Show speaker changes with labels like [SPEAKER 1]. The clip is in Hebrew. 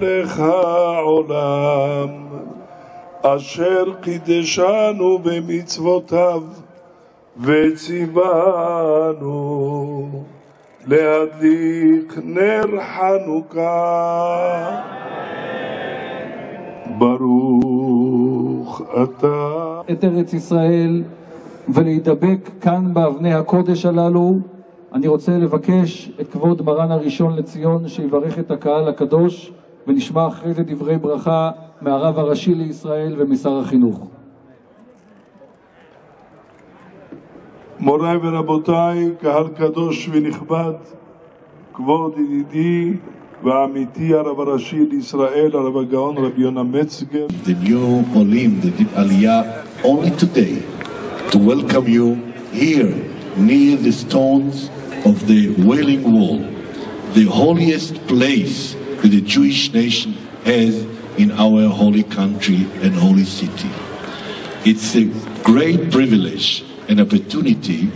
[SPEAKER 1] מלך העולם, אשר קידשנו במצוותיו, וציוונו להדליק נר חנוכה. ברוך אתה
[SPEAKER 2] את ארץ ישראל ולהידבק כאן באבני הקודש הללו. אני רוצה לבקש את כבוד מרן הראשון לציון שיברך את הקהל הקדוש ונשמע אחרי זה דברי ברכה מהרב הראשי לישראל ומשר החינוך.
[SPEAKER 1] מוריי ורבותיי, קהל קדוש ונכבד, כבוד ידידי ועמיתי הרב הראשי לישראל, הרב הגאון רבי יונה מצגר,
[SPEAKER 3] the new Olim, the deep Aliyah, only today to welcome you here near the stones of the Wailing Wall, the holiest place that the Jewish nation has in our holy country and holy city. It's a great privilege and opportunity